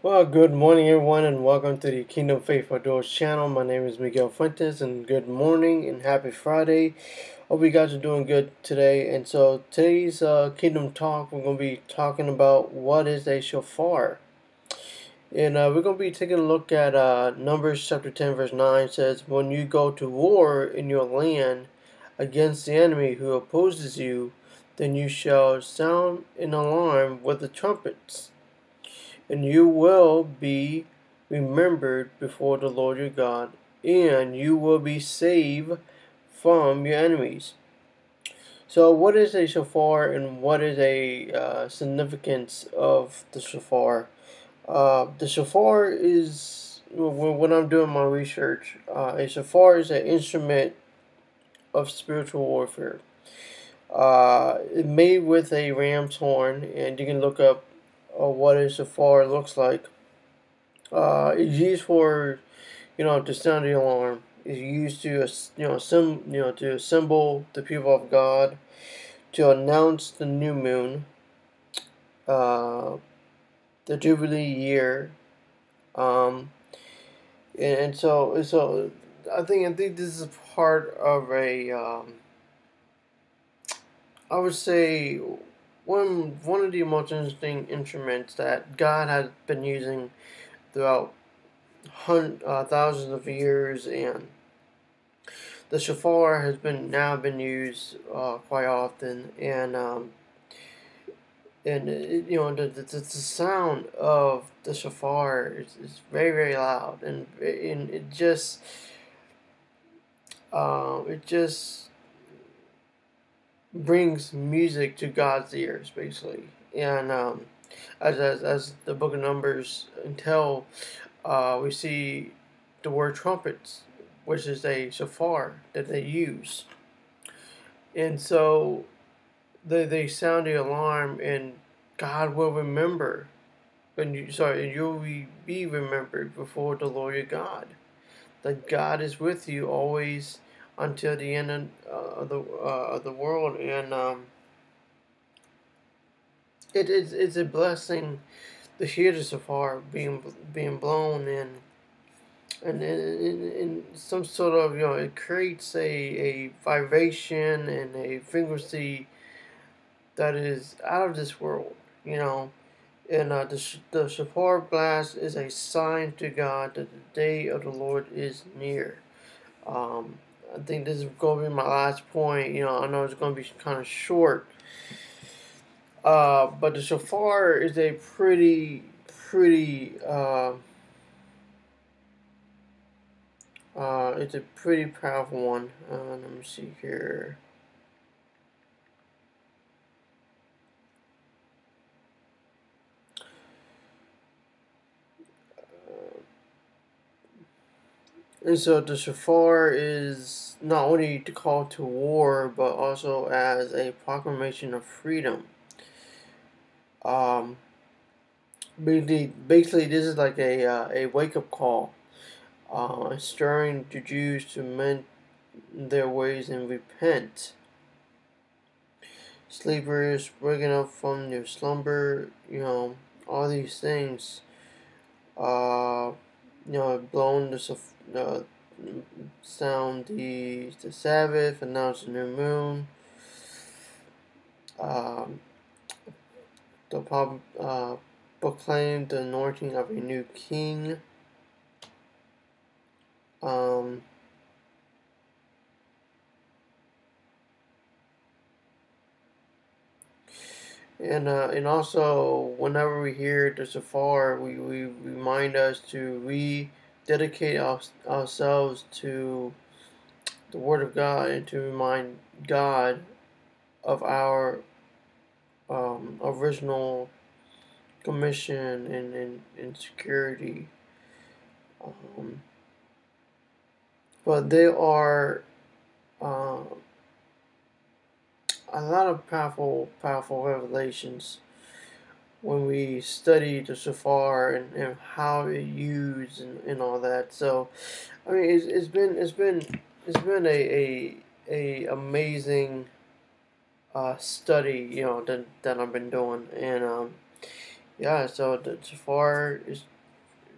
Well, good morning, everyone, and welcome to the Kingdom Faith Outdoors channel. My name is Miguel Fuentes, and good morning and happy Friday. Hope you guys are doing good today. And so, today's uh, Kingdom Talk, we're going to be talking about what is a shofar. And uh, we're going to be taking a look at uh, Numbers chapter 10, verse 9 says, When you go to war in your land against the enemy who opposes you, then you shall sound an alarm with the trumpets and you will be remembered before the Lord your God, and you will be saved from your enemies. So, what is a shofar, and what is a uh, significance of the shofar? Uh, the shofar is when I'm doing my research. Uh, a shofar is an instrument of spiritual warfare. Uh, made with a ram's horn, and you can look up of what a shofar looks like. Uh, it's used for, you know, to sound the alarm. It's used to, you know, sim, you know, to assemble the people of God, to announce the new moon, uh, the jubilee year, um, and, and so so I think I think this is part of a um, I would say one one of the most interesting instruments that God has been using throughout hun- uh, thousands of years, and the shofar has been now been used uh, quite often, and um, and it, you know the, the, the sound of the shofar is, is very very loud, and, and it just uh, it just brings music to God's ears, basically. And um, as, as, as the book of Numbers until uh, we see the word trumpets, which is a shofar that they use. And so they, they sound the alarm, and God will remember. And you, sorry, you'll be remembered before the Lord your God. That God is with you always until the end of, uh, the uh, of the world, and um, it is it's a blessing to hear the shofar being being blown and and in, in, some sort of you know it creates a, a vibration and a frequency that is out of this world you know. And uh, the, the shofar blast is a sign to God that the day of the Lord is near. Um, I think this is going to be my last point. You know, I know it's going to be kind of short. Uh, but the shofar is a pretty, pretty, uh, uh, it's a pretty powerful one. Uh, let me see here. And so the shofar is not only to call to war, but also as a proclamation of freedom. Um, basically, basically this is like a, uh, a wake-up call, uh, stirring the Jews to mend their ways and repent. Sleepers waking up from their slumber, you know, all these things. Uh, you know, blown the uh, sound the the Sabbath, announce the new moon. Um, the pub, uh, proclaim the anointing of a new king. Um, And uh, and also, whenever we hear the shofar, we, we remind us to rededicate our, ourselves to the Word of God and to remind God of our um, original commission and, and, and security. Um, but there are uh, a lot of powerful, powerful revelations when we study the shofar and, and how it used and, and all that. So, I mean, it's, it's been it's been it's been a a, a amazing uh, study, you know, that that I've been doing, and um, yeah, so the shofar is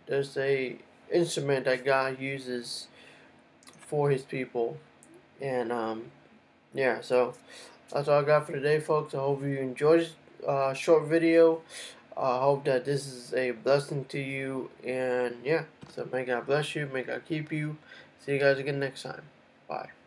there's a instrument that God uses for His people, and um, yeah, so that's all I got for today, folks. I hope you enjoyed uh, short video. I uh, hope that this is a blessing to you, and yeah, so may God bless you, may God keep you. See you guys again next time. Bye.